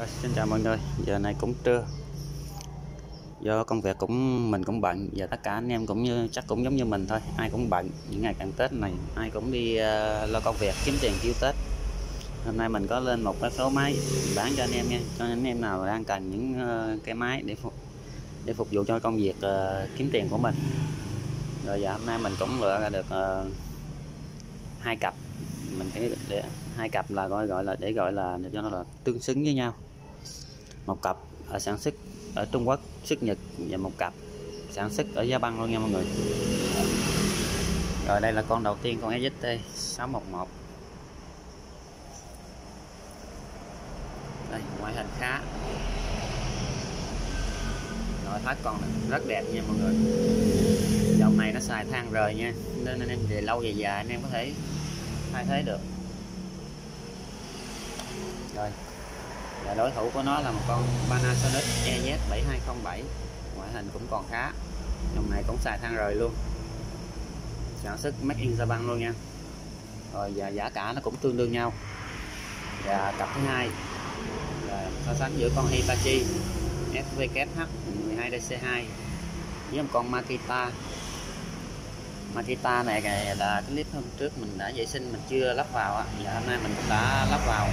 Rồi, xin chào mọi người. Giờ này cũng trưa. Do công việc cũng mình cũng bận. Và tất cả anh em cũng như chắc cũng giống như mình thôi. Ai cũng bận những ngày cận tết này. Ai cũng đi uh, lo công việc kiếm tiền tiêu tết. Hôm nay mình có lên một cái số máy bán cho anh em nha. Cho anh em nào đang cần những uh, cái máy để phục để phục vụ cho công việc uh, kiếm tiền của mình. Rồi giờ hôm nay mình cũng lựa ra được uh, hai cặp. Mình thấy để hai cặp là gọi gọi là để gọi là để cho nó là tương xứng với nhau một cặp ở sản xuất, ở Trung Quốc, xuất Nhật và một cặp sản xuất ở Gia Băng luôn nha mọi người. Rồi đây là con đầu tiên con EZT 611 đây, ngoại hình khá. Nội thất con rất đẹp nha mọi người. Dòng này nó xài than rời nha, nên anh em về lâu về dài anh em có thể thay thế được. Rồi và đối thủ của nó là một con Panasonic EZ7207 ngoại hình cũng còn khá. Dòng này cũng xài than rời luôn. Sản xuất Made in Japan luôn nha. Rồi, và giá cả nó cũng tương đương nhau. Và cặp thứ hai là so sánh giữa con Hitachi SVKH 12DC2 với một con Makita. Makita này là cái clip hôm trước mình đã vệ sinh, mình chưa lắp vào á. Và hôm nay mình cũng đã lắp vào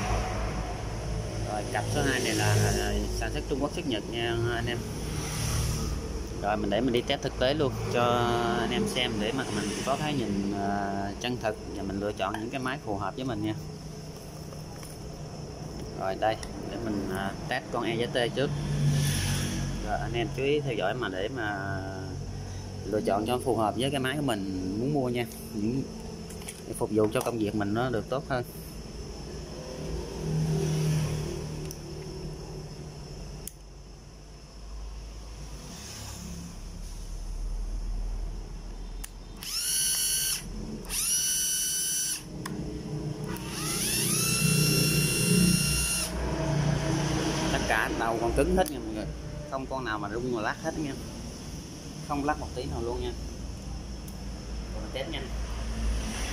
rồi, cặp số 2 này là sản xuất Trung Quốc, xuất Nhật nha anh em. Rồi, mình để mình đi test thực tế luôn cho anh em xem để mà mình có thấy nhìn à, chân thực và mình lựa chọn những cái máy phù hợp với mình nha. Rồi, đây, để mình à, test con EZT trước. Rồi, anh em chú ý theo dõi mà để mà lựa chọn cho phù hợp với cái máy của mình muốn mua nha. Những phục vụ cho công việc mình nó được tốt hơn. Tất cả đầu còn cứng hết nha mọi người. Không con nào mà rung mà lát hết nha. Không lắc một tí nào luôn nha. Mình test nhanh,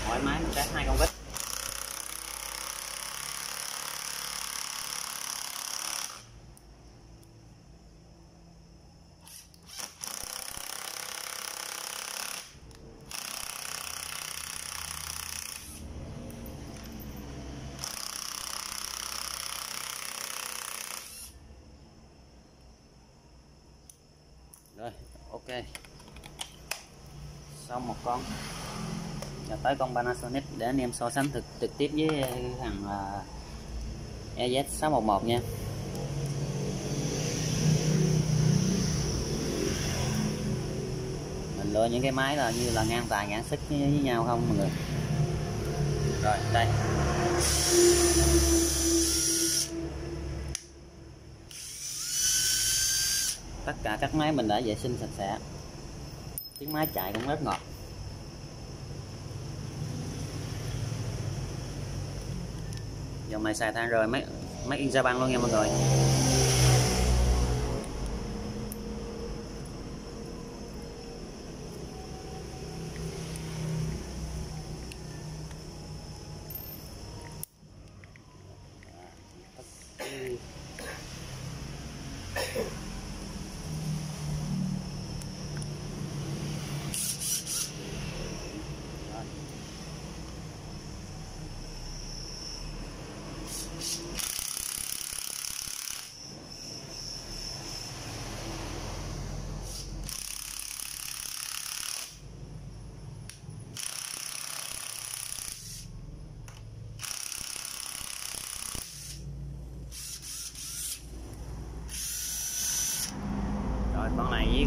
thoải mái mình test hai con vít. Rồi ok. Xong một con và tới con Panasonic để anh em so sánh thực trực tiếp với thằng à, uh, EZ611 nha. Mình lựa những cái máy là như là ngang tài ngang sức với, với nhau không mọi người? Rồi đây. Tất cả các máy mình đã vệ sinh sạch sẽ. Tiếng máy chạy cũng rất ngọt. Dòng này xài than rồi mấy mấy in ra băng luôn nha mọi người rồi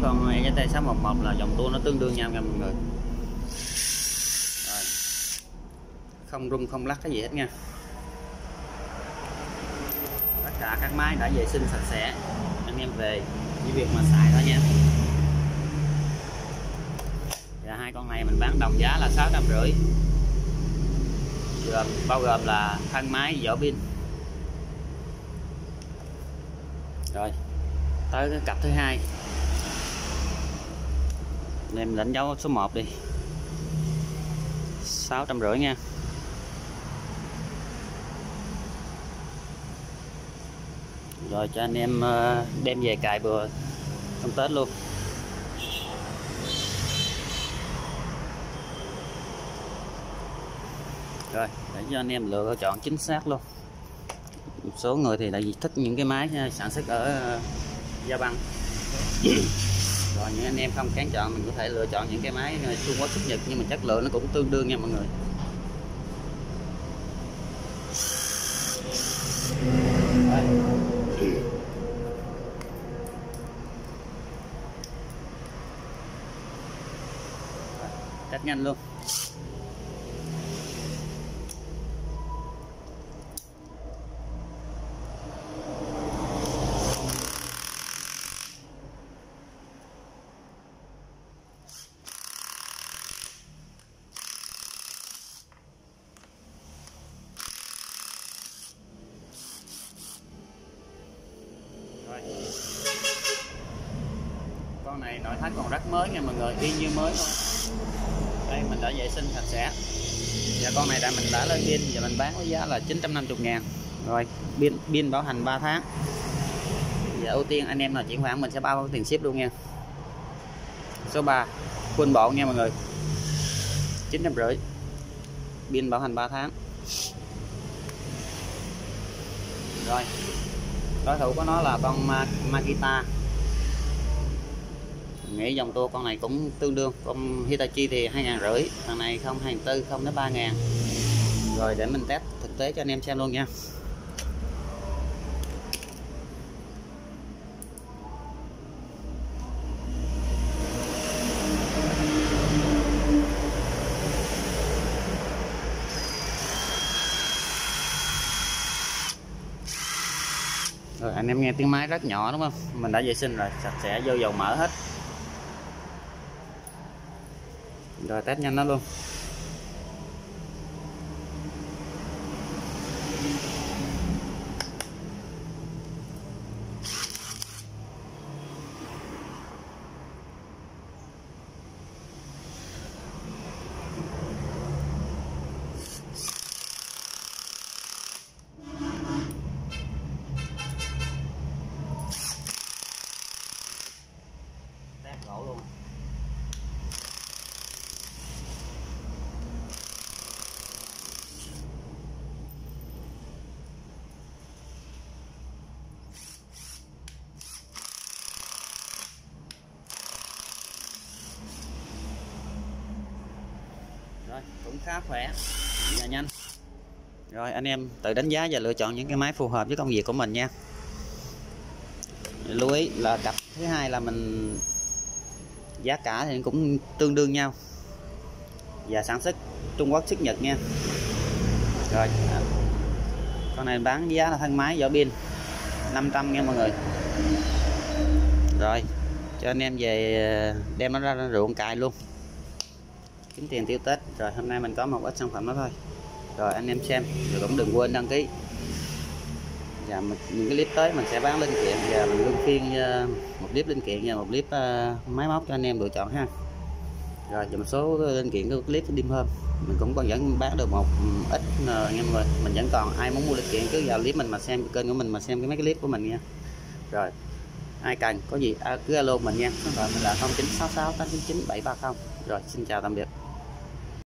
con EGT611 là dòng tua nó tương đương nhau nha mọi người. Rồi. Không rung, không lắc cái gì hết nha. Tất cả các máy đã vệ sinh sạch sẽ. Anh em về với việc mà xài thôi nha. Và hai con này mình bán đồng giá là sáu trăm rưỡi. Gồm, bao gồm là thân máy, vỏ pin. Rồi, tới cái cặp thứ hai em đánh dấu số 1 đi. Sáu trăm rưỡi nha. Rồi cho anh em ờ, đem về cài bừa trong tết luôn. Rồi, để cho anh em lựa chọn chính xác luôn. Một số người thì lại thích những cái máy ờ, sản xuất ở ờ, gia băng rồi những anh em không kén chọn, mình có thể lựa chọn những cái máy Trung Quốc xuất Nhật, nhưng mà chất lượng nó cũng tương đương nha mọi người. Test nhanh luôn. Mới nha mọi người, y như mới thôi đây, mình đã vệ sinh sạch sẽ. Và con này đã, mình đã lên pin và mình bán với giá là 950 ngàn. Rồi, pin pin bảo hành 3 tháng. Và ưu tiên anh em nào chuyển khoản mình sẽ bao tiền ship luôn nha. Số 3 quân bộ nha mọi người. 950 pin bảo hành 3 tháng. Rồi, đối thủ của nó là con Makita nghĩ dòng tua con này cũng tương đương. Con Hitachi thì hai ngàn rưỡi, thằng này không, hai tư, không đến ba ngàn. Rồi để mình test thực tế cho anh em xem luôn nha. Rồi, anh em nghe tiếng máy rất nhỏ, đúng không? Mình đã vệ sinh rồi, sạch sẽ, vô dầu mỡ hết. Rồi test nhanh nó luôn test gỗ luôn rồi cũng khá khỏe. Và nhanh. Rồi, anh em tự đánh giá và lựa chọn những cái máy phù hợp với công việc của mình nha. Lưu ý là cặp thứ hai là mình giá cả thì cũng tương đương nhau. Và sản xuất Trung Quốc, xuất Nhật nha. Rồi à, con này bán giá là thân máy, vỏ pin 500 nha mọi người. Rồi, cho anh em về ờ, đem nó ra ruộng cài luôn kiếm tiền tiêu Tết rồi hôm nay mình có một ít sản phẩm đó thôi. Rồi anh em xem. Rồi cũng đừng quên đăng ký. Và mình, những cái clip tới mình sẽ bán linh kiện. Và mình luân phiên ờ, một clip linh kiện và một clip uh, máy móc cho anh em lựa chọn ha. Rồi và một số linh kiện của clip đêm hôm. Mình cũng còn vẫn bán được một ừ, ít ờ, anh em rồi mình vẫn còn ai muốn mua linh kiện cứ vào clip mình mà xem kênh của mình mà xem cái mấy cái clip của mình nha. Rồi ai cần có gì à, cứ alo mình nha. Số điện thoại mình là 0966899730 rồi xin chào tạm biệt.